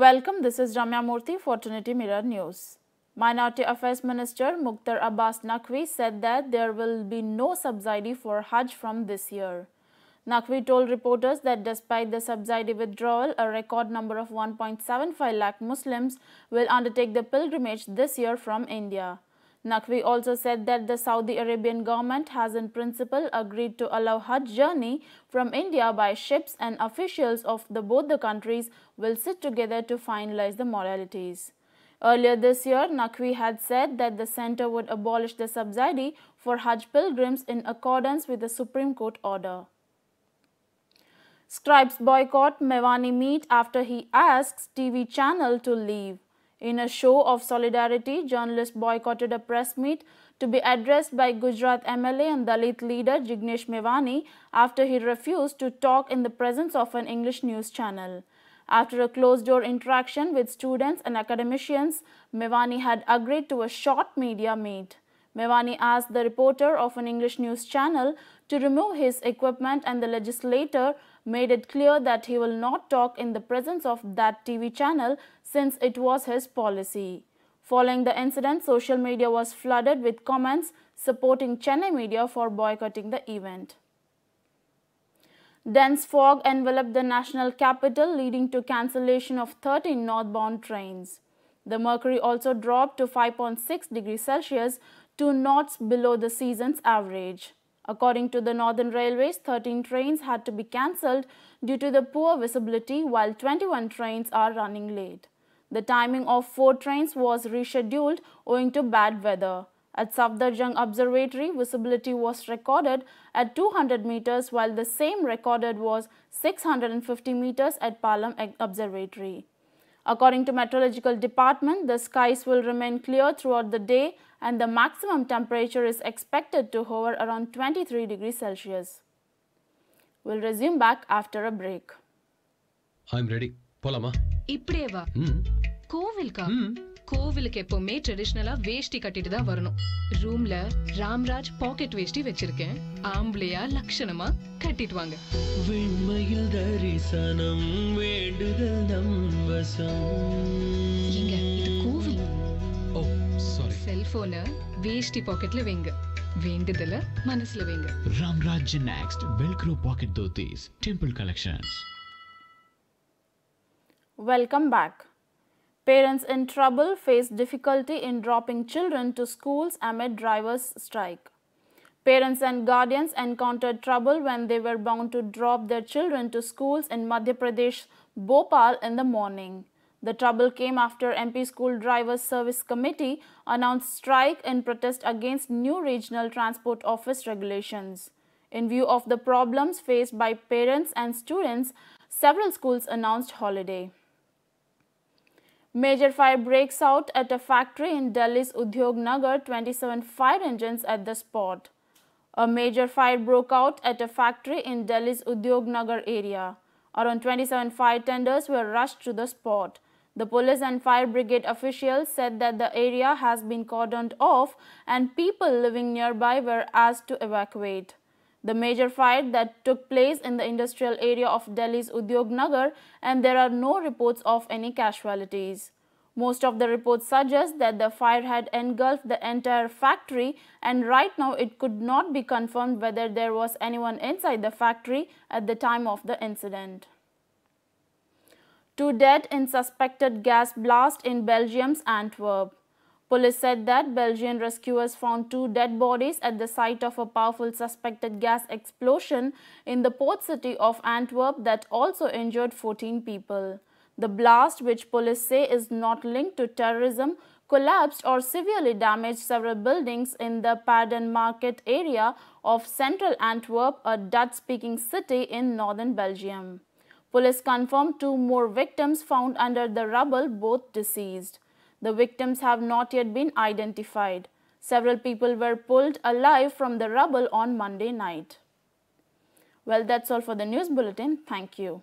Welcome, this is Ramya Murthy for Trinity Mirror News. Minority Affairs Minister Mukhtar Abbas Naqvi said that there will be no subsidy for Hajj from this year. Naqvi told reporters that despite the subsidy withdrawal, a record number of 1.75 lakh Muslims will undertake the pilgrimage this year from India. Naqvi also said that the Saudi Arabian government has in principle agreed to allow Hajj journey from India by ships and officials of the, both the countries will sit together to finalize the modalities. Earlier this year, Naqvi had said that the center would abolish the subsidy for Hajj pilgrims in accordance with the Supreme Court order. Scribes boycott Mevani meet after he asks TV channel to leave. In a show of solidarity, journalists boycotted a press meet to be addressed by Gujarat MLA and Dalit leader Jignesh Mevani after he refused to talk in the presence of an English news channel. After a closed-door interaction with students and academicians, Mevani had agreed to a short media meet. Mevani asked the reporter of an English news channel to remove his equipment and the legislator made it clear that he will not talk in the presence of that TV channel since it was his policy. Following the incident, social media was flooded with comments supporting Chennai media for boycotting the event. Dense fog enveloped the national capital leading to cancellation of 13 northbound trains. The mercury also dropped to 5.6 degrees Celsius, two knots below the season's average. According to the Northern Railways, 13 trains had to be cancelled due to the poor visibility while 21 trains are running late. The timing of four trains was rescheduled owing to bad weather. At Safdarjung Observatory, visibility was recorded at 200 meters while the same recorded was 650 meters at Palam Observatory. According to Meteorological Department, the skies will remain clear throughout the day and the maximum temperature is expected to hover around 23 degrees Celsius. We'll resume back after a break. I'm ready போலாமா இப்படியே வா ம் கோவிலுக்கா எப்பவுமே ட்ரெடிஷ்னலா வேஷ்டி கட்டிட்டு தான் வரணும். ரூம்ல Ramraj packet வேஷ்டி வச்சிருக்கேன். ஆம்பளையா லட்சணமா கட்டிட்டு வாங்க. விண்மையில் தரிசனம் வேண்டுதல் நம் வசம். இது கோவில். ஓ சாரி செல்போனை வேஷ்டி பாக்கெட்ல வைங்க. வேண்டுதல மனசுல வைங்க. Ramraj Next Velcro Pocket Dhotis Temple Collections. Welcome back. Parents in trouble face difficulty in dropping children to schools amid drivers' strike. Parents and guardians encountered trouble when they were bound to drop their children to schools in Madhya Pradesh, Bhopal in the morning. The trouble came after MP School Drivers Service Committee announced strike in protest against new regional transport office regulations. In view of the problems faced by parents and students, several schools announced holiday. Major fire breaks out at a factory in Delhi's Udyog Nagar, 27 fire engines at the spot. A major fire broke out at a factory in Delhi's Udyog Nagar area. Around 27 fire tenders were rushed to the spot. The police and fire brigade officials said that the area has been cordoned off and people living nearby were asked to evacuate. The major fire that took place in the industrial area of Delhi's Udyog Nagar and there are no reports of any casualties. Most of the reports suggest that the fire had engulfed the entire factory and right now it could not be confirmed whether there was anyone inside the factory at the time of the incident. Two dead in suspected gas blast in Belgium's Antwerp. Police said that Belgian rescuers found two dead bodies at the site of a powerful suspected gas explosion in the port city of Antwerp that also injured 14 people. The blast, which police say is not linked to terrorism, collapsed or severely damaged several buildings in the Paarden market area of central Antwerp, a Dutch speaking city in northern Belgium. Police confirmed two more victims found under the rubble, both deceased. The victims have not yet been identified. Several people were pulled alive from the rubble on Monday night. Well, that's all for the news bulletin. Thank you.